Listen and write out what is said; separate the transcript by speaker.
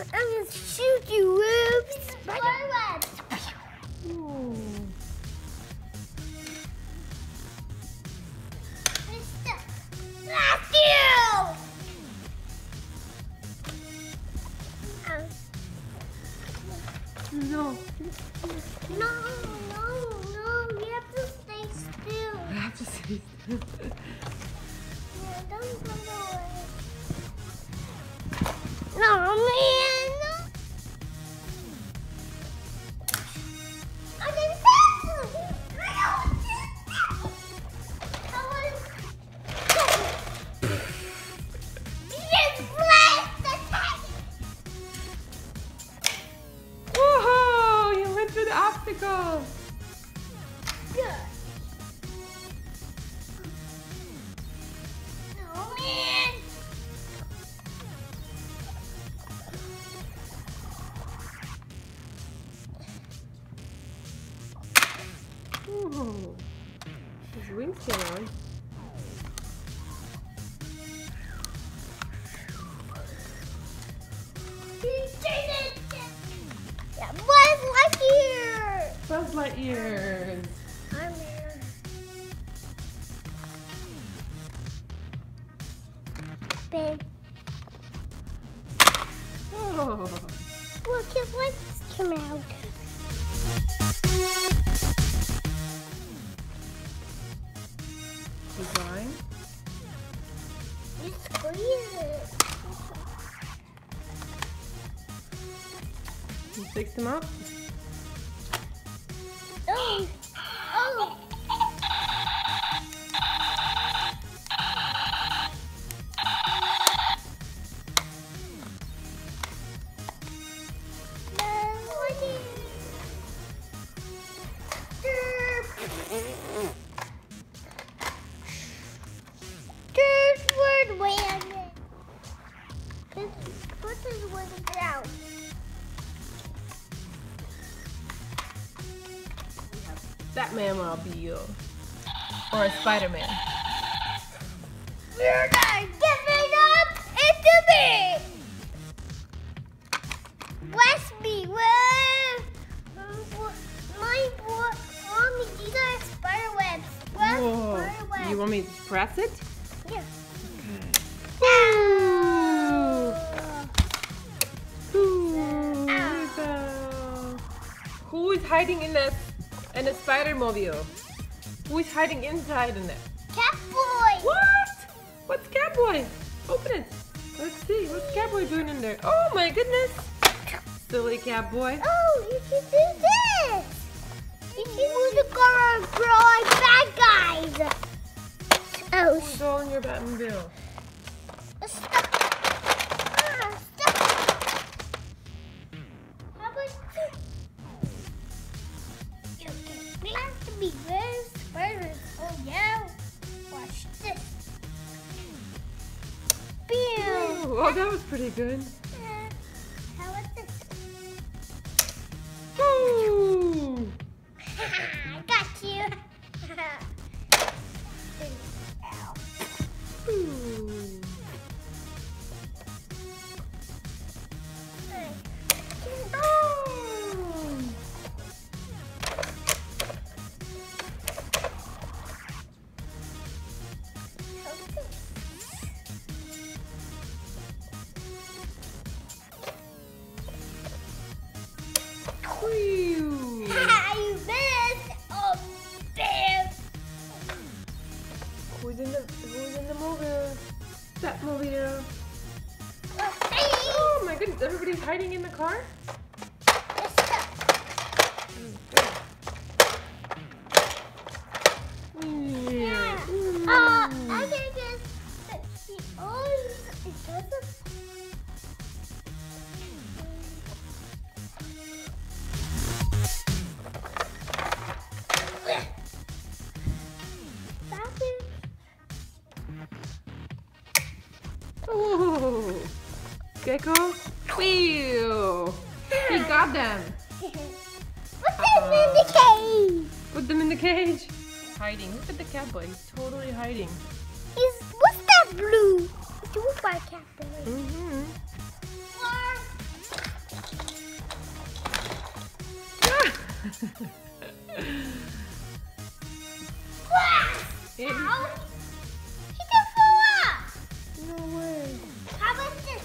Speaker 1: I'm gonna shoot you, Rubes. Spider. Matthew! Um,
Speaker 2: No.
Speaker 1: no, no, no. You have to stay still.
Speaker 2: I have to say.
Speaker 1: Yeah, don't away. No, man.
Speaker 2: Obstacle.
Speaker 1: Good. Man.
Speaker 2: Ooh. His wings on.
Speaker 1: Lightyear.
Speaker 2: ears.
Speaker 1: I'm here. Babe,
Speaker 2: Oh.
Speaker 1: look, his legs come out.
Speaker 2: Design.
Speaker 1: You squeeze it.
Speaker 2: You fixed them up.
Speaker 1: Oh!
Speaker 2: Batman-mobile. Or a Spider-Man.
Speaker 1: You're not giving up. It's a me. Bless me. Well, my boy, mommy, these are spider webs. Bless
Speaker 2: Whoa.
Speaker 1: spider webs.
Speaker 2: You want me to press it?
Speaker 1: Yeah.
Speaker 2: Ooh. Ooh,
Speaker 1: Ow.
Speaker 2: Rebel. Who is hiding in the in the spider mobile? Who is hiding inside in it?
Speaker 1: Cat boy.
Speaker 2: What? What's Catboy? Open it. Let's see. What's Catboy doing in there? Oh my goodness. Silly Catboy.
Speaker 1: Oh, you can do this. You can move the car and throw like bad guys. Oh,
Speaker 2: Who's all in your Batmobile?
Speaker 1: Oh,
Speaker 2: that was pretty good. Goodness! Everybody's hiding in the car. Yeah.
Speaker 1: Uh, I can just. Oh, it doesn't. Stop it.
Speaker 2: Ooh. Gecko. Whew! He got them.
Speaker 1: Put them in the uh-huh. cage.
Speaker 2: Put them in the cage. Hiding. Look at the cowboy. He's totally hiding.
Speaker 1: Is what's that blue? It's a white cowboy. Mm
Speaker 2: -hmm.
Speaker 1: it,
Speaker 2: he
Speaker 1: didn't off. No way. How about this?